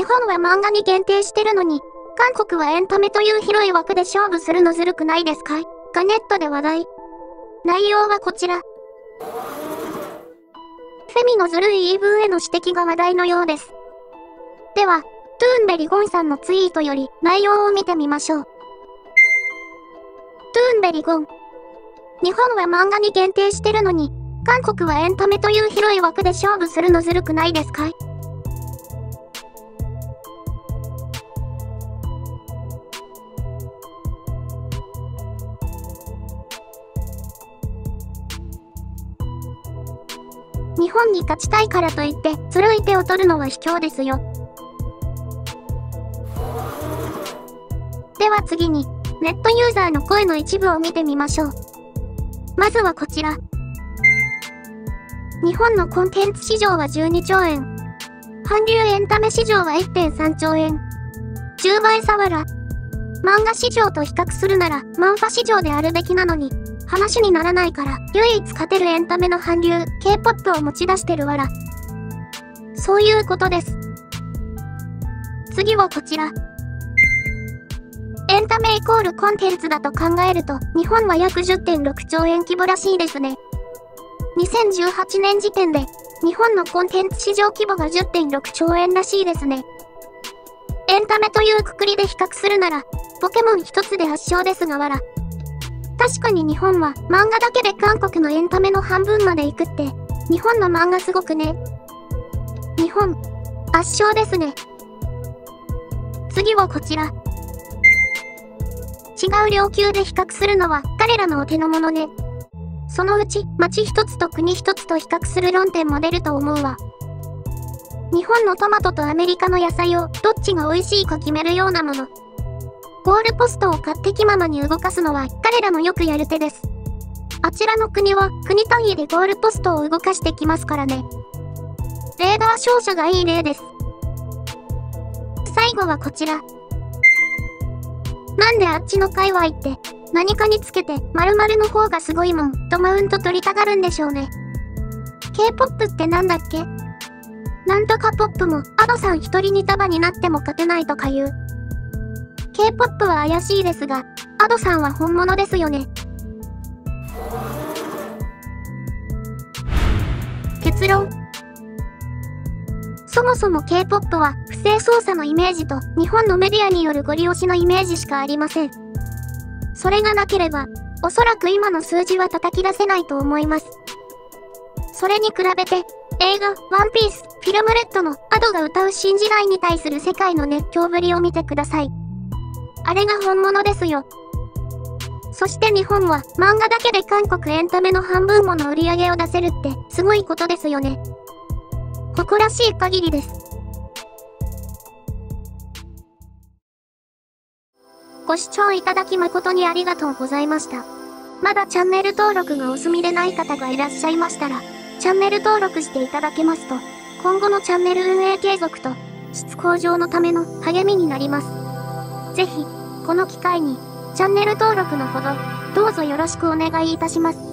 日本は漫画に限定してるのに、韓国はエンタメという広い枠で勝負するのずるくないですかがネットで話題。内容はこちら。フェミのずるい言い分への指摘が話題のようです。では、トゥーンベリゴンさんのツイートより内容を見てみましょう。トゥーンベリゴン。日本は漫画に限定してるのに、韓国はエンタメという広い枠で勝負するのずるくないですか日本に勝ちたいからといって、ずるい手を取るのは卑怯ですよ。では次に、ネットユーザーの声の一部を見てみましょう。まずはこちら。日本のコンテンツ市場は12兆円。韓流エンタメ市場は1.3兆円。10倍差はら。漫画市場と比較するなら、漫画市場であるべきなのに、話にならないから、唯一勝てるエンタメの韓流、K-POP を持ち出してるわら。そういうことです。次はこちら。エンタメイコールコンテンツだと考えると、日本は約10.6兆円規模らしいですね。2018年時点で、日本のコンテンツ市場規模が10.6兆円らしいですね。エンタメというくくりで比較するなら、ポケモン一つで圧勝ですがわら。確かに日本は漫画だけで韓国のエンタメの半分まで行くって、日本の漫画すごくね。日本、圧勝ですね。次はこちら。違う領級で比較するのは彼らのお手の物ね。そのうち、町一つと国一つと比較する論点も出ると思うわ。日本のトマトとアメリカの野菜をどっちが美味しいか決めるようなもの。ゴールポストを勝手気ままに動かすのは彼らのよくやる手です。あちらの国は国単位でゴールポストを動かしてきますからね。レーダー照射がいい例です。最後はこちら。なんであっちの界隈って何かにつけて、〇〇の方がすごいもん、とマウント取りたがるんでしょうね。K-POP ってなんだっけ？なんとかポップも、アドさん一人に束になっても勝てないとか言う。K-POP は怪しいですが、アドさんは本物ですよね。結論。そもそも K-POP は不正操作のイメージと日本のメディアによるご利用しのイメージしかありません。それがなければ、おそらく今の数字は叩き出せないと思います。それに比べて、映画、ワンピース、フィルムレッドのアドが歌う新時代に対する世界の熱狂ぶりを見てください。あれが本物ですよ。そして日本は漫画だけで韓国エンタメの半分もの売り上げを出せるってすごいことですよね。誇らしい限りです。ご視聴いただき誠にありがとうございました。まだチャンネル登録がお済みでない方がいらっしゃいましたら、チャンネル登録していただけますと、今後のチャンネル運営継続と、質向上のための励みになります。ぜひ、この機会に、チャンネル登録のほど、どうぞよろしくお願いいたします。